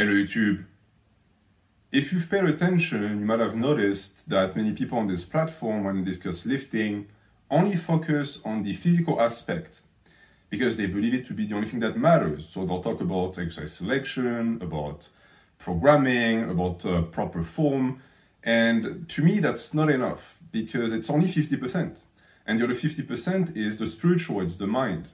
Hello YouTube. If you've paid attention, you might have noticed that many people on this platform, when they discuss lifting, only focus on the physical aspect because they believe it to be the only thing that matters. So they'll talk about exercise selection, about programming, about uh, proper form. And to me, that's not enough because it's only 50%. And the other 50% is the spiritual, it's the mind.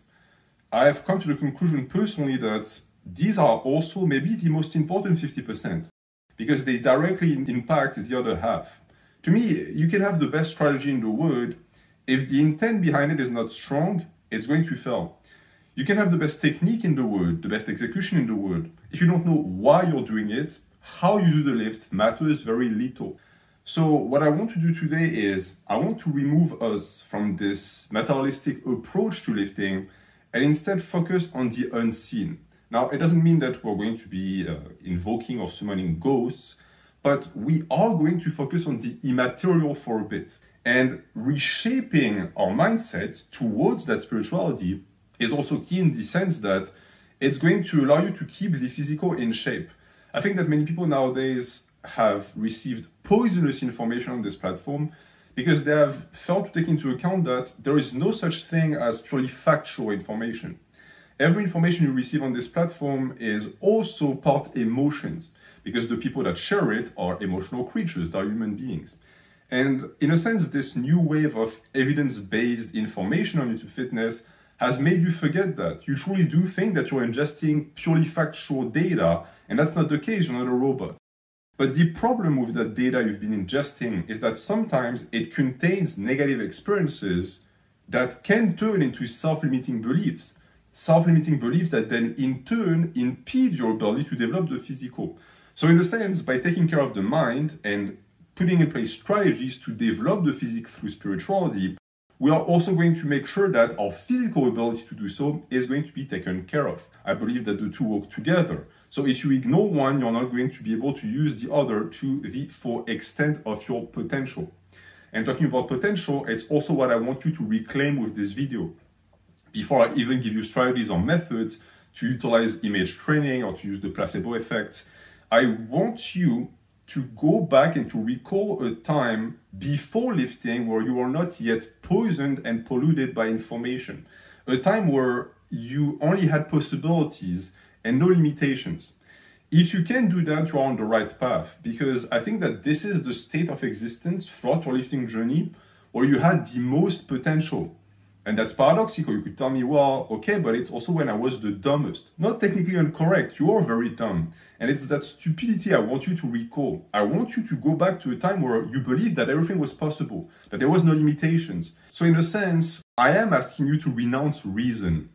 I have come to the conclusion personally that these are also maybe the most important 50% because they directly impact the other half. To me, you can have the best strategy in the world. If the intent behind it is not strong, it's going to fail. You can have the best technique in the world, the best execution in the world. If you don't know why you're doing it, how you do the lift matters very little. So what I want to do today is I want to remove us from this materialistic approach to lifting and instead focus on the unseen. Now, it doesn't mean that we're going to be uh, invoking or summoning ghosts, but we are going to focus on the immaterial for a bit. And reshaping our mindset towards that spirituality is also key in the sense that it's going to allow you to keep the physical in shape. I think that many people nowadays have received poisonous information on this platform because they have failed to take into account that there is no such thing as purely factual information. Every information you receive on this platform is also part emotions because the people that share it are emotional creatures, they're human beings. And in a sense, this new wave of evidence based information on YouTube Fitness has made you forget that. You truly do think that you're ingesting purely factual data, and that's not the case, you're not a robot. But the problem with that data you've been ingesting is that sometimes it contains negative experiences that can turn into self limiting beliefs. Self limiting beliefs that then in turn impede your ability to develop the physical. So, in a sense, by taking care of the mind and putting in place strategies to develop the physique through spirituality, we are also going to make sure that our physical ability to do so is going to be taken care of. I believe that the two work together. So if you ignore one, you're not going to be able to use the other to the full extent of your potential. And talking about potential, it's also what I want you to reclaim with this video. Before I even give you strategies or methods to utilize image training or to use the placebo effect, I want you to go back and to recall a time before lifting where you are not yet poisoned and polluted by information. A time where you only had possibilities and no limitations. If you can do that, you are on the right path because I think that this is the state of existence throughout your lifting journey where you had the most potential. And that's paradoxical. You could tell me, well, okay, but it's also when I was the dumbest. Not technically incorrect. You are very dumb. And it's that stupidity I want you to recall. I want you to go back to a time where you believed that everything was possible, that there was no limitations. So in a sense, I am asking you to renounce reason.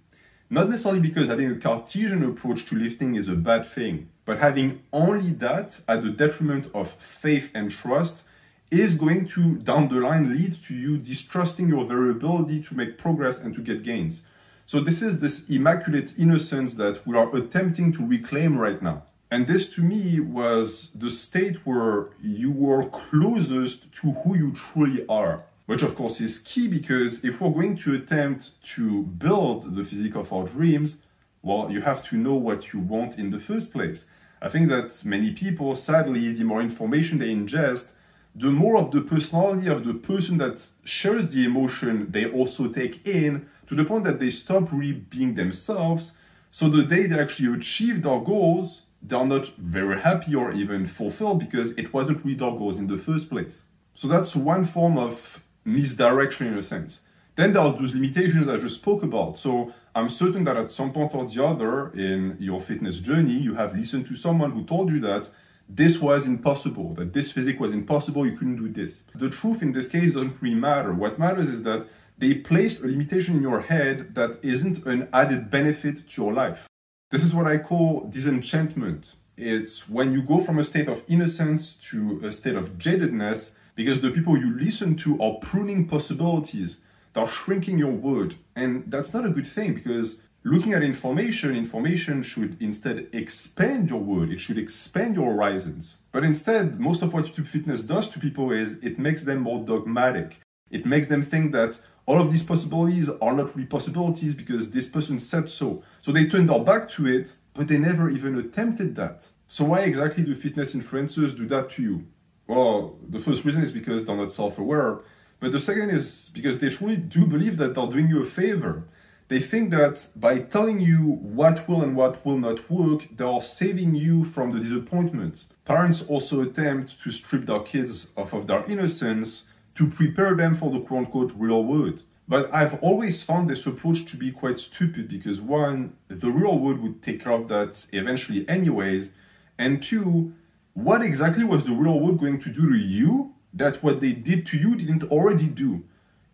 Not necessarily because having a Cartesian approach to lifting is a bad thing, but having only that at the detriment of faith and trust is going to, down the line, lead to you distrusting your very ability to make progress and to get gains. So this is this immaculate innocence that we are attempting to reclaim right now. And this to me was the state where you were closest to who you truly are. Which of course is key because if we're going to attempt to build the physique of our dreams, well, you have to know what you want in the first place. I think that many people, sadly, the more information they ingest, the more of the personality of the person that shares the emotion they also take in to the point that they stop really being themselves. So the day they actually achieve their goals, they're not very happy or even fulfilled because it wasn't really their goals in the first place. So that's one form of misdirection in a sense. Then there are those limitations I just spoke about. So I'm certain that at some point or the other in your fitness journey, you have listened to someone who told you that this was impossible, that this physique was impossible, you couldn't do this. The truth in this case doesn't really matter. What matters is that they placed a limitation in your head that isn't an added benefit to your life. This is what I call disenchantment. It's when you go from a state of innocence to a state of jadedness because the people you listen to are pruning possibilities, they're shrinking your world. And that's not a good thing because looking at information, information should instead expand your world, it should expand your horizons. But instead, most of what YouTube Fitness does to people is it makes them more dogmatic. It makes them think that, all of these possibilities are not really possibilities because this person said so. So they turned their back to it, but they never even attempted that. So why exactly do fitness influencers do that to you? Well, the first reason is because they're not self-aware, but the second is because they truly do believe that they're doing you a favor. They think that by telling you what will and what will not work, they are saving you from the disappointment. Parents also attempt to strip their kids off of their innocence to prepare them for the quote unquote real world. But I've always found this approach to be quite stupid because one, the real world would take care of that eventually anyways, and two, what exactly was the real world going to do to you that what they did to you didn't already do?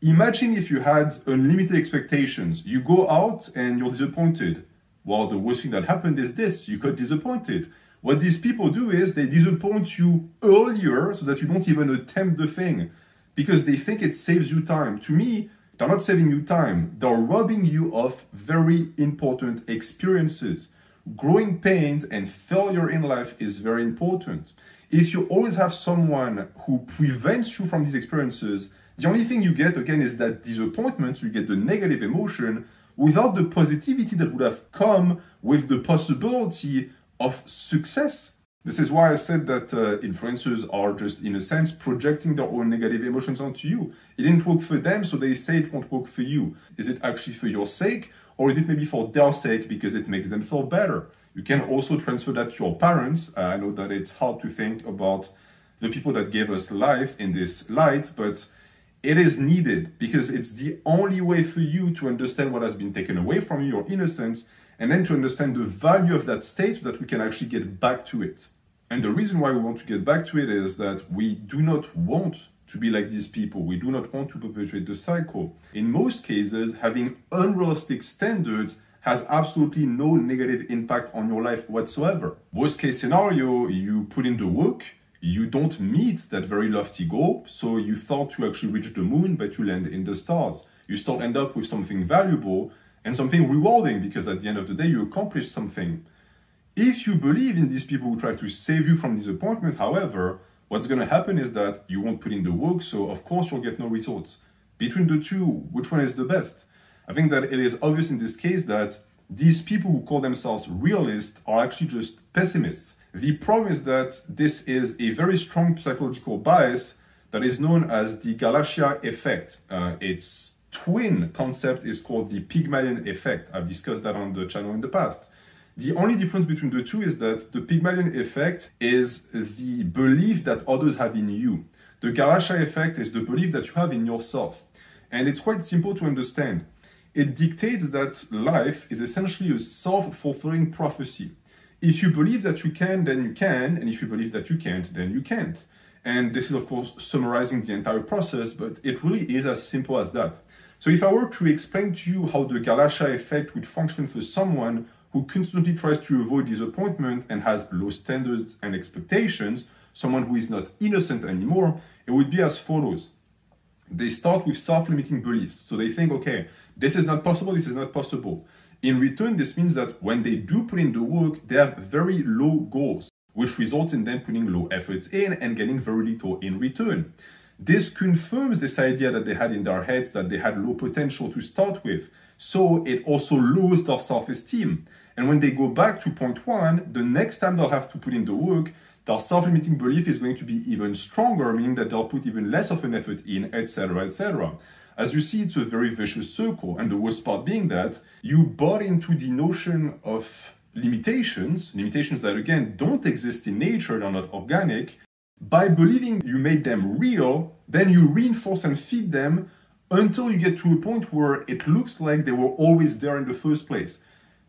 Imagine if you had unlimited expectations. You go out and you're disappointed. Well, the worst thing that happened is this you got disappointed. What these people do is they disappoint you earlier so that you don't even attempt the thing because they think it saves you time. To me, they're not saving you time, they're robbing you of very important experiences. Growing pains and failure in life is very important. If you always have someone who prevents you from these experiences, the only thing you get again is that disappointment, you get the negative emotion without the positivity that would have come with the possibility of success this is why I said that uh, influencers are just, in a sense, projecting their own negative emotions onto you. It didn't work for them, so they say it won't work for you. Is it actually for your sake, or is it maybe for their sake because it makes them feel better? You can also transfer that to your parents. Uh, I know that it's hard to think about the people that gave us life in this light, but it is needed because it's the only way for you to understand what has been taken away from you, your innocence, and then to understand the value of that state so that we can actually get back to it. And the reason why we want to get back to it is that we do not want to be like these people. We do not want to perpetuate the cycle. In most cases, having unrealistic standards has absolutely no negative impact on your life whatsoever. Worst case scenario, you put in the work, you don't meet that very lofty goal, so you thought to actually reach the moon, but you land in the stars. You still end up with something valuable and something rewarding because at the end of the day, you accomplished something. If you believe in these people who try to save you from disappointment, however, what's going to happen is that you won't put in the work, so of course you'll get no results. Between the two, which one is the best? I think that it is obvious in this case that these people who call themselves realists are actually just pessimists. The problem is that this is a very strong psychological bias that is known as the Galatea effect. Uh, its twin concept is called the Pygmalion effect. I've discussed that on the channel in the past. The only difference between the two is that the Pygmalion effect is the belief that others have in you. The Galatea effect is the belief that you have in yourself. And it's quite simple to understand. It dictates that life is essentially a self-fulfilling prophecy. If you believe that you can, then you can, and if you believe that you can't, then you can't. And this is, of course, summarizing the entire process, but it really is as simple as that. So if I were to explain to you how the Galatea effect would function for someone who constantly tries to avoid disappointment and has low standards and expectations, someone who is not innocent anymore, it would be as follows. They start with self limiting beliefs. So they think, okay, this is not possible, this is not possible. In return, this means that when they do put in the work, they have very low goals, which results in them putting low efforts in and getting very little in return. This confirms this idea that they had in their heads that they had low potential to start with. So it also lowers their self esteem. And when they go back to point one, the next time they'll have to put in the work, their self-limiting belief is going to be even stronger, meaning that they'll put even less of an effort in, etc., etc. As you see, it's a very vicious circle, and the worst part being that you bought into the notion of limitations, limitations that again don't exist in nature, they're not organic. By believing you made them real, then you reinforce and feed them until you get to a point where it looks like they were always there in the first place.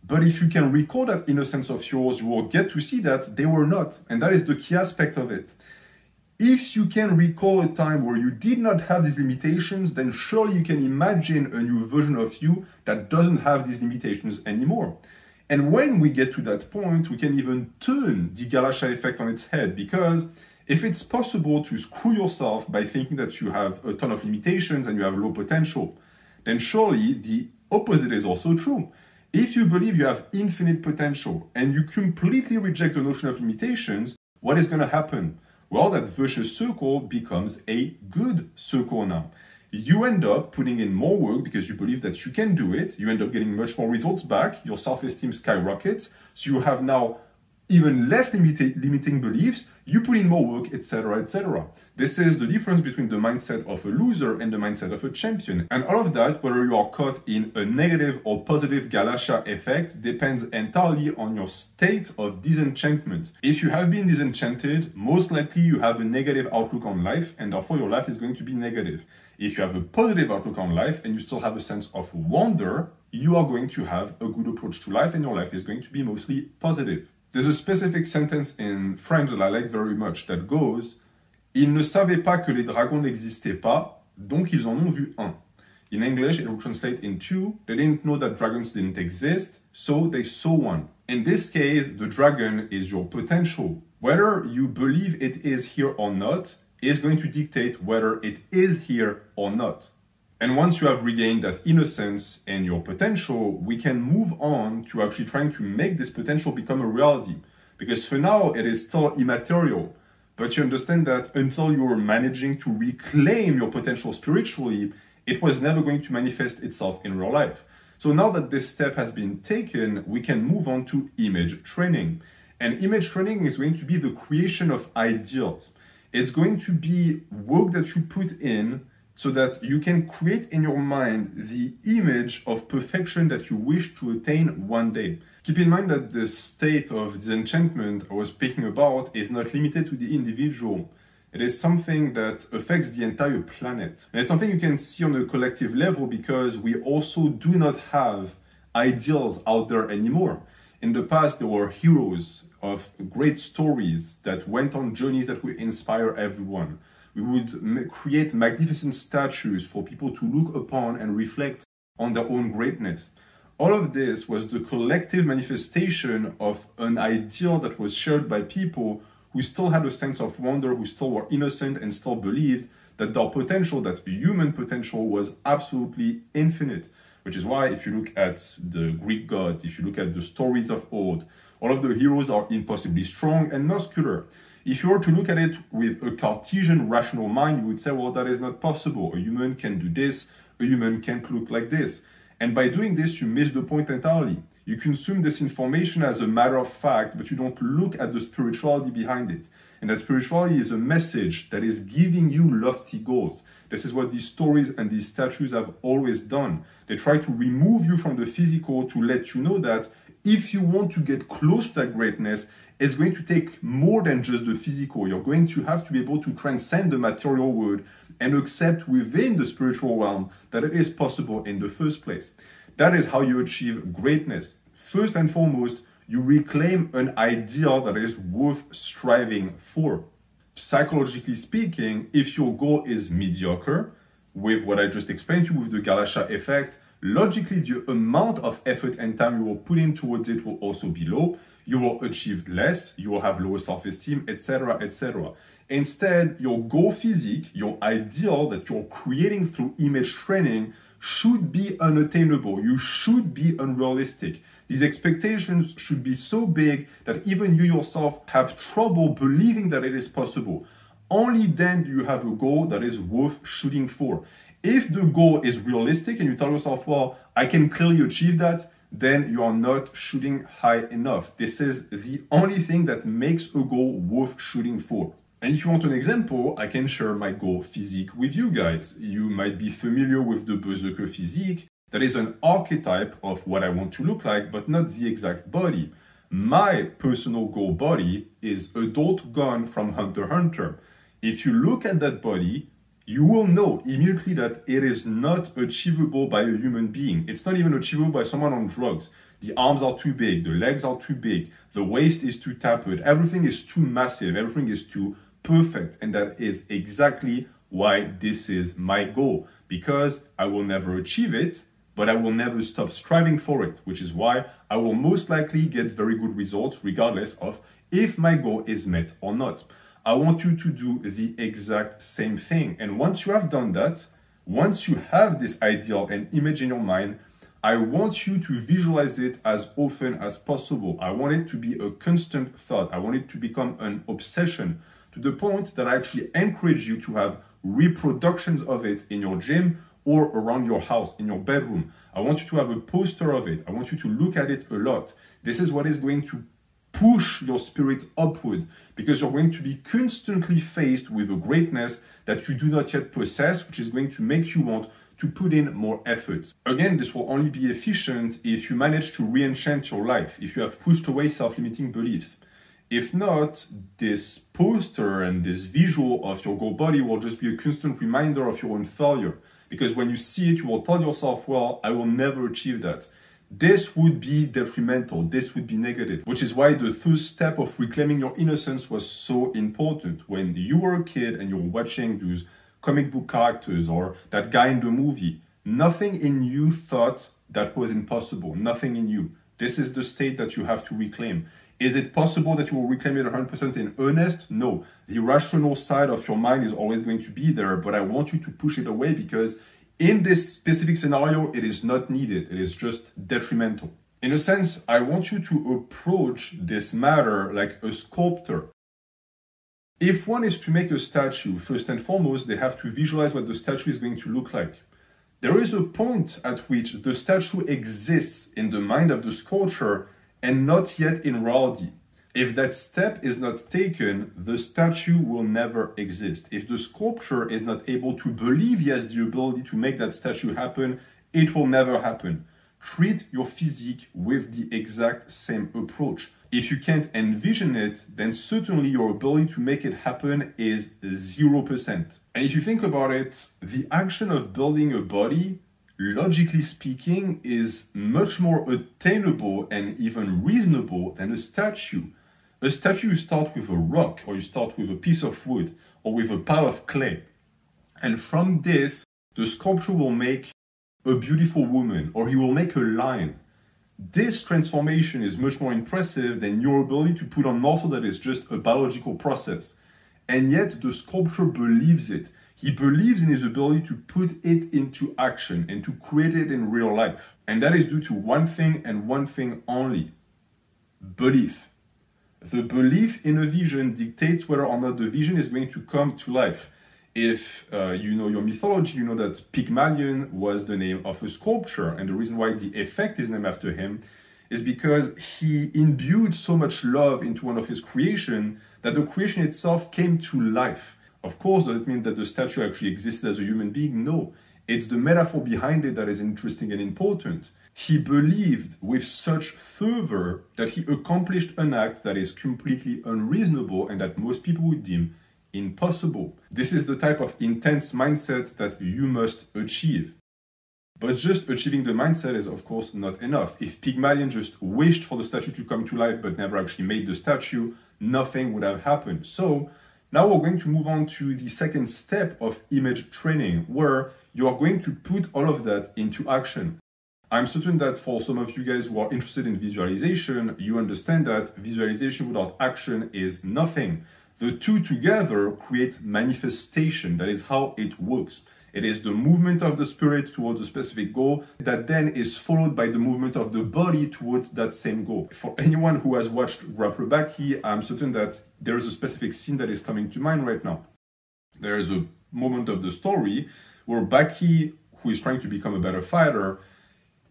But if you can recall that innocence of yours, you will get to see that they were not. And that is the key aspect of it. If you can recall a time where you did not have these limitations, then surely you can imagine a new version of you that doesn't have these limitations anymore. And when we get to that point, we can even turn the Galatea effect on its head because if it's possible to screw yourself by thinking that you have a ton of limitations and you have low potential, then surely the opposite is also true. If you believe you have infinite potential and you completely reject the notion of limitations, what is going to happen? Well, that vicious circle becomes a good circle now. you end up putting in more work because you believe that you can do it. You end up getting much more results back. Your self esteem skyrockets. So you have now even less limita- limiting beliefs, you put in more work, etc., etc. This is the difference between the mindset of a loser and the mindset of a champion. And all of that, whether you are caught in a negative or positive Galatea effect, depends entirely on your state of disenchantment. If you have been disenchanted, most likely you have a negative outlook on life, and therefore your life is going to be negative. If you have a positive outlook on life and you still have a sense of wonder, you are going to have a good approach to life, and your life is going to be mostly positive. There's a specific sentence in French that I like very much that goes Ils ne savaient pas que les dragons n'existaient pas, donc ils en ont vu un. In English, it will translate into They didn't know that dragons didn't exist, so they saw one. In this case, the dragon is your potential. Whether you believe it is here or not is going to dictate whether it is here or not. And once you have regained that innocence and your potential, we can move on to actually trying to make this potential become a reality. Because for now, it is still immaterial. But you understand that until you're managing to reclaim your potential spiritually, it was never going to manifest itself in real life. So now that this step has been taken, we can move on to image training. And image training is going to be the creation of ideals. It's going to be work that you put in so that you can create in your mind the image of perfection that you wish to attain one day. Keep in mind that the state of disenchantment I was speaking about is not limited to the individual. It is something that affects the entire planet. And it's something you can see on a collective level because we also do not have ideals out there anymore. In the past, there were heroes of great stories that went on journeys that would inspire everyone we would create magnificent statues for people to look upon and reflect on their own greatness. All of this was the collective manifestation of an ideal that was shared by people who still had a sense of wonder, who still were innocent and still believed that their potential, that human potential, was absolutely infinite. Which is why, if you look at the Greek gods, if you look at the stories of old, all of the heroes are impossibly strong and muscular. If you were to look at it with a Cartesian rational mind, you would say, well, that is not possible. A human can do this, a human can't look like this. And by doing this, you miss the point entirely. You consume this information as a matter of fact, but you don't look at the spirituality behind it. And that spirituality is a message that is giving you lofty goals. This is what these stories and these statues have always done. They try to remove you from the physical to let you know that if you want to get close to that greatness, it's going to take more than just the physical. You're going to have to be able to transcend the material world and accept within the spiritual realm that it is possible in the first place. That is how you achieve greatness. First and foremost, you reclaim an ideal that is worth striving for. Psychologically speaking, if your goal is mediocre, with what I just explained to you with the Galatea effect, logically the amount of effort and time you will put in towards it will also be low you will achieve less, you will have lower self-esteem, etc., etc. Instead, your goal physique, your ideal that you're creating through image training should be unattainable. You should be unrealistic. These expectations should be so big that even you yourself have trouble believing that it is possible. Only then do you have a goal that is worth shooting for. If the goal is realistic and you tell yourself, well, I can clearly achieve that, then you are not shooting high enough. This is the only thing that makes a goal worth shooting for. And if you want an example, I can share my goal physique with you guys. You might be familiar with the Berserker physique. That is an archetype of what I want to look like, but not the exact body. My personal goal body is Adult Gon from Hunter Hunter. If you look at that body, you will know immediately that it is not achievable by a human being. It's not even achievable by someone on drugs. The arms are too big, the legs are too big, the waist is too tapered, everything is too massive, everything is too perfect. And that is exactly why this is my goal because I will never achieve it, but I will never stop striving for it, which is why I will most likely get very good results regardless of if my goal is met or not. I want you to do the exact same thing. And once you have done that, once you have this ideal and image in your mind, I want you to visualize it as often as possible. I want it to be a constant thought. I want it to become an obsession to the point that I actually encourage you to have reproductions of it in your gym or around your house, in your bedroom. I want you to have a poster of it. I want you to look at it a lot. This is what is going to push your spirit upward because you're going to be constantly faced with a greatness that you do not yet possess, which is going to make you want to put in more effort. Again, this will only be efficient if you manage to re enchant your life, if you have pushed away self limiting beliefs. If not, this poster and this visual of your goal body will just be a constant reminder of your own failure. Because when you see it, you will tell yourself, well, I will never achieve that. This would be detrimental, this would be negative, which is why the first step of reclaiming your innocence was so important. When you were a kid and you were watching those comic book characters or that guy in the movie, nothing in you thought that was impossible, nothing in you. This is the state that you have to reclaim. Is it possible that you will reclaim it 100% in earnest? No. The rational side of your mind is always going to be there, but I want you to push it away because in this specific scenario, it is not needed. It is just detrimental. In a sense, I want you to approach this matter like a sculptor. If one is to make a statue, first and foremost, they have to visualize what the statue is going to look like. There is a point at which the statue exists in the mind of the sculptor and not yet in reality. If that step is not taken, the statue will never exist. If the sculptor is not able to believe he has the ability to make that statue happen, it will never happen. Treat your physique with the exact same approach. If you can't envision it, then certainly your ability to make it happen is 0%. And if you think about it, the action of building a body logically speaking, is much more attainable and even reasonable than a statue. A statue, you start with a rock, or you start with a piece of wood, or with a pile of clay. And from this, the sculptor will make a beautiful woman, or he will make a lion. This transformation is much more impressive than your ability to put on muscle that is just a biological process. And yet, the sculptor believes it. He believes in his ability to put it into action and to create it in real life. And that is due to one thing and one thing only belief. The belief in a vision dictates whether or not the vision is going to come to life. If uh, you know your mythology, you know that Pygmalion was the name of a sculptor, and the reason why the effect is named after him is because he imbued so much love into one of his creation that the creation itself came to life. Of course, does it mean that the statue actually existed as a human being? No. It's the metaphor behind it that is interesting and important. He believed with such fervor that he accomplished an act that is completely unreasonable and that most people would deem impossible. This is the type of intense mindset that you must achieve. But just achieving the mindset is, of course, not enough. If Pygmalion just wished for the statue to come to life but never actually made the statue, nothing would have happened. So, now we're going to move on to the second step of image training, where you are going to put all of that into action. I'm certain that for some of you guys who are interested in visualization, you understand that visualization without action is nothing. The two together create manifestation. That is how it works. It is the movement of the spirit towards a specific goal that then is followed by the movement of the body towards that same goal. For anyone who has watched Grappler Baki, I'm certain that there is a specific scene that is coming to mind right now. There is a moment of the story where Baki, who is trying to become a better fighter,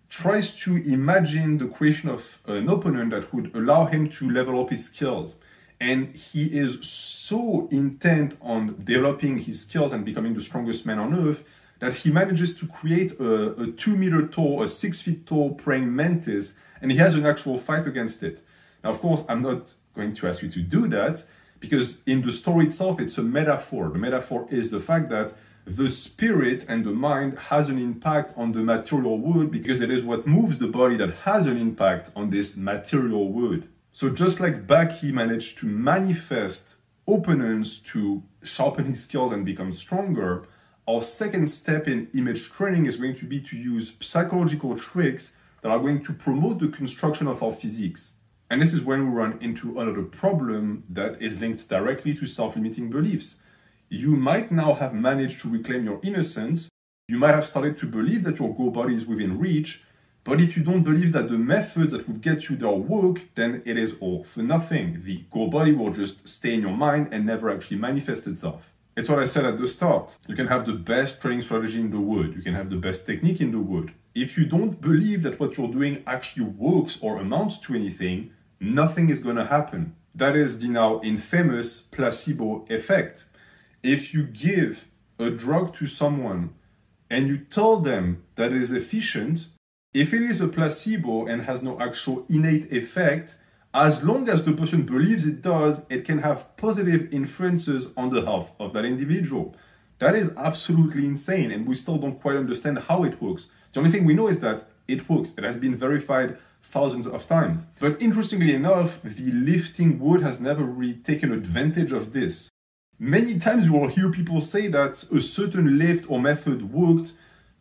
tries to imagine the creation of an opponent that would allow him to level up his skills and he is so intent on developing his skills and becoming the strongest man on earth that he manages to create a, a two meter tall, a six feet tall praying mantis, and he has an actual fight against it. Now, of course, I'm not going to ask you to do that because in the story itself, it's a metaphor. The metaphor is the fact that the spirit and the mind has an impact on the material world because it is what moves the body that has an impact on this material world. So just like Baki managed to manifest opponents to sharpen his skills and become stronger, our second step in image training is going to be to use psychological tricks that are going to promote the construction of our physiques. And this is when we run into another problem that is linked directly to self-limiting beliefs. You might now have managed to reclaim your innocence. You might have started to believe that your goal body is within reach, But if you don't believe that the methods that would get you there work, then it is all for nothing. The goal body will just stay in your mind and never actually manifest itself. It's what I said at the start. You can have the best training strategy in the world. You can have the best technique in the world. If you don't believe that what you're doing actually works or amounts to anything, nothing is going to happen. That is the now infamous placebo effect. If you give a drug to someone and you tell them that it is efficient, if it is a placebo and has no actual innate effect, as long as the person believes it does, it can have positive influences on the health of that individual. That is absolutely insane, and we still don't quite understand how it works. The only thing we know is that it works. It has been verified thousands of times. But interestingly enough, the lifting world has never really taken advantage of this. Many times you will hear people say that a certain lift or method worked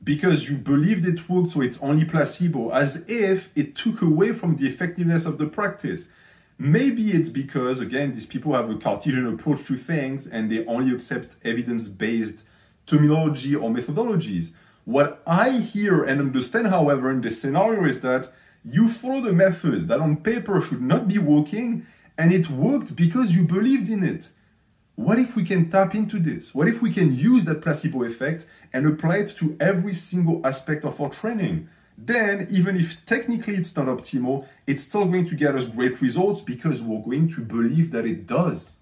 because you believed it worked, so it's only placebo, as if it took away from the effectiveness of the practice. Maybe it's because, again, these people have a Cartesian approach to things and they only accept evidence based terminology or methodologies. What I hear and understand, however, in this scenario is that you follow the method that on paper should not be working and it worked because you believed in it. What if we can tap into this? What if we can use that placebo effect and apply it to every single aspect of our training? Then, even if technically it's not optimal, it's still going to get us great results because we're going to believe that it does.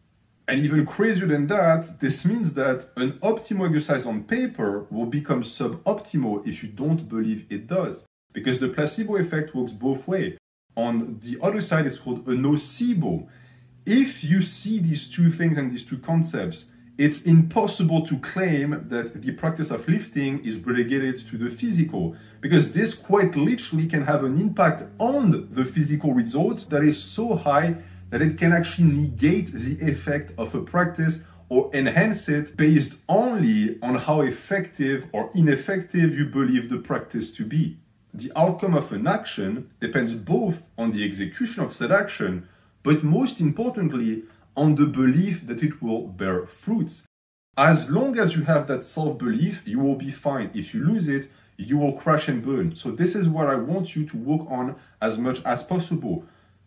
And even crazier than that, this means that an optimal exercise on paper will become suboptimal if you don't believe it does. Because the placebo effect works both ways. On the other side, it's called a nocebo if you see these two things and these two concepts, it's impossible to claim that the practice of lifting is relegated to the physical because this quite literally can have an impact on the physical results that is so high that it can actually negate the effect of a practice or enhance it based only on how effective or ineffective you believe the practice to be. The outcome of an action depends both on the execution of said action but most importantly, on the belief that it will bear fruits. As long as you have that self belief, you will be fine. If you lose it, you will crash and burn. So, this is what I want you to work on as much as possible.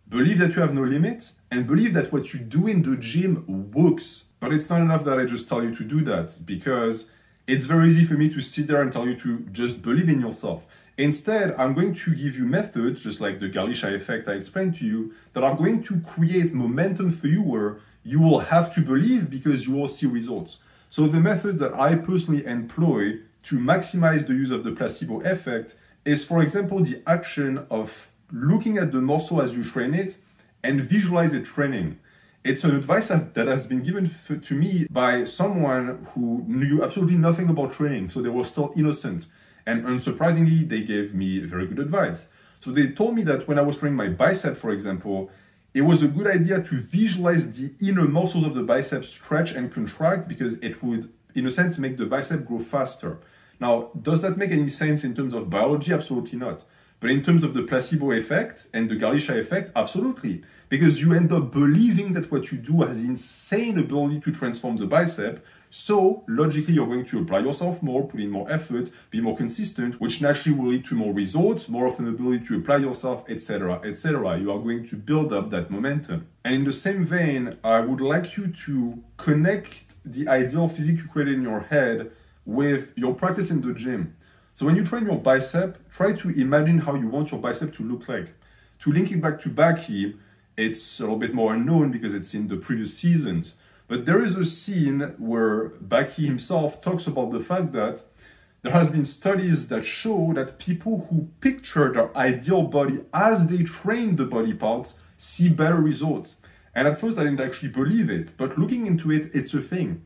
Believe that you have no limits and believe that what you do in the gym works. But it's not enough that I just tell you to do that because it's very easy for me to sit there and tell you to just believe in yourself. Instead, I'm going to give you methods, just like the Galatea effect I explained to you, that are going to create momentum for you where you will have to believe because you will see results. So the methods that I personally employ to maximize the use of the placebo effect is, for example, the action of looking at the muscle as you train it and visualize it training. It's an advice that has been given to me by someone who knew absolutely nothing about training, so they were still innocent. And unsurprisingly, they gave me very good advice. So they told me that when I was training my bicep, for example, it was a good idea to visualize the inner muscles of the bicep stretch and contract because it would, in a sense, make the bicep grow faster. Now, does that make any sense in terms of biology? Absolutely not. But in terms of the placebo effect and the Galatea effect, absolutely. Because you end up believing that what you do has insane ability to transform the bicep, so logically, you're going to apply yourself more, put in more effort, be more consistent, which naturally will lead to more results, more of an ability to apply yourself, etc., etc. You are going to build up that momentum. And in the same vein, I would like you to connect the ideal physique you created in your head with your practice in the gym. So when you train your bicep, try to imagine how you want your bicep to look like. To link it back to Baki, it's a little bit more unknown because it's in the previous seasons. But there is a scene where Baki himself talks about the fact that there has been studies that show that people who picture their ideal body as they train the body parts see better results. And at first I didn't actually believe it, but looking into it, it's a thing.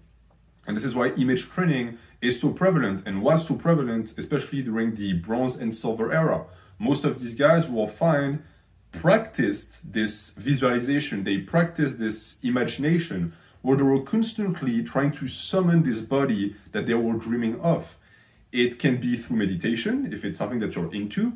And this is why image training is so prevalent and was so prevalent, especially during the bronze and silver era. Most of these guys who are fine practiced this visualization, they practiced this imagination where they were constantly trying to summon this body that they were dreaming of. It can be through meditation, if it's something that you're into.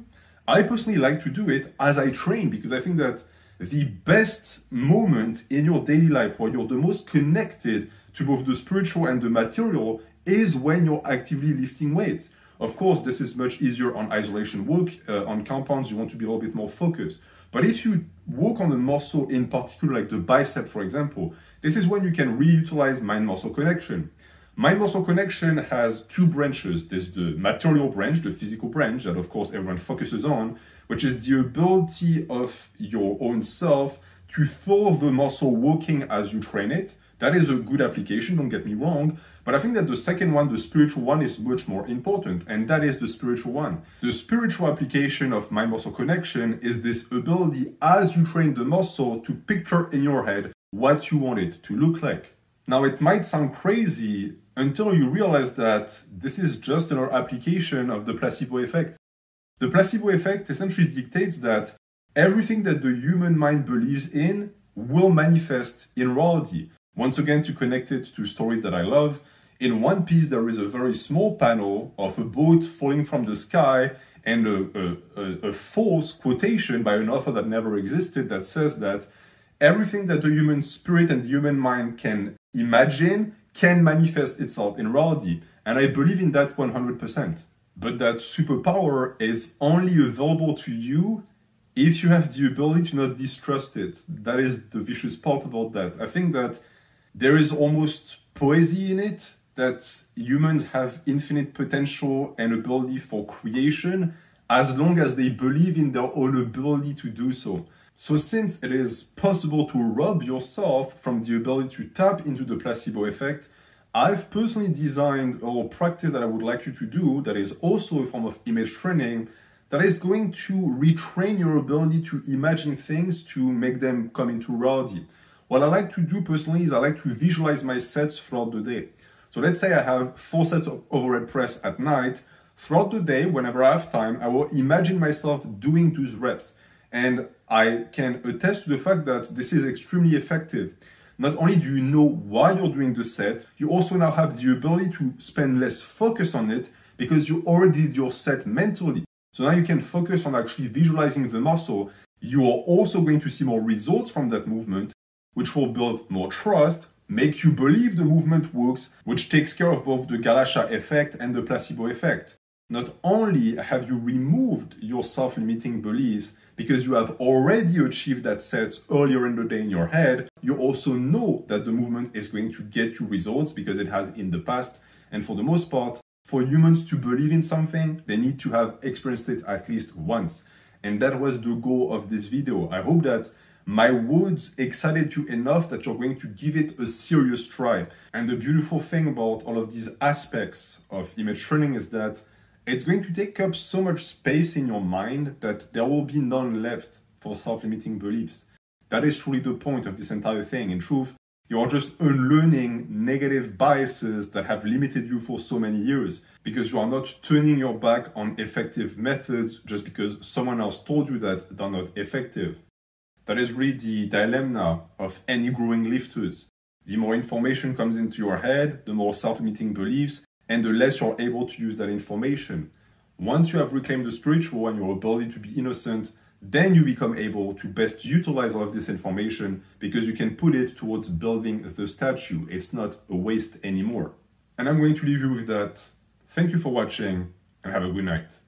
I personally like to do it as I train because I think that the best moment in your daily life where you're the most connected to both the spiritual and the material is when you're actively lifting weights. Of course, this is much easier on isolation work. Uh, on compounds, you want to be a little bit more focused. But if you work on a muscle in particular, like the bicep, for example, this is when you can reutilize mind-muscle connection. Mind-muscle connection has two branches. There's the material branch, the physical branch that of course everyone focuses on, which is the ability of your own self to feel the muscle working as you train it. That is a good application, don't get me wrong. But I think that the second one, the spiritual one, is much more important, and that is the spiritual one. The spiritual application of mind muscle connection is this ability as you train the muscle to picture in your head what you want it to look like. Now, it might sound crazy until you realize that this is just another application of the placebo effect. The placebo effect essentially dictates that everything that the human mind believes in will manifest in reality. Once again, to connect it to stories that I love, in one piece there is a very small panel of a boat falling from the sky and a, a, a, false quotation by an author that never existed that says that everything that the human spirit and the human mind can imagine can manifest itself in reality. And I believe in that 100%. But that superpower is only available to you if you have the ability to not distrust it. That is the vicious part about that. I think that there is almost poesy in it that humans have infinite potential and ability for creation as long as they believe in their own ability to do so. So, since it is possible to rob yourself from the ability to tap into the placebo effect, I've personally designed a little practice that I would like you to do that is also a form of image training that is going to retrain your ability to imagine things to make them come into reality. What I like to do personally is I like to visualize my sets throughout the day. So let's say I have four sets of overhead press at night. Throughout the day, whenever I have time, I will imagine myself doing those reps. And I can attest to the fact that this is extremely effective. Not only do you know why you're doing the set, you also now have the ability to spend less focus on it because you already did your set mentally. So now you can focus on actually visualizing the muscle. You are also going to see more results from that movement which will build more trust, make you believe the movement works, which takes care of both the Galatea effect and the placebo effect. Not only have you removed your self limiting beliefs because you have already achieved that set earlier in the day in your head, you also know that the movement is going to get you results because it has in the past. And for the most part, for humans to believe in something, they need to have experienced it at least once. And that was the goal of this video. I hope that my words excited you enough that you're going to give it a serious try. And the beautiful thing about all of these aspects of image training is that it's going to take up so much space in your mind that there will be none left for self-limiting beliefs. That is truly the point of this entire thing. In truth, you are just unlearning negative biases that have limited you for so many years because you are not turning your back on effective methods just because someone else told you that they're not effective. That is really the dilemma of any growing lifters. The more information comes into your head, the more self-limiting beliefs, and the less you're able to use that information. Once you have reclaimed the spiritual and your ability to be innocent, then you become able to best utilize all of this information because you can put it towards building the statue. It's not a waste anymore. And I'm going to leave you with that. Thank you for watching and have a good night.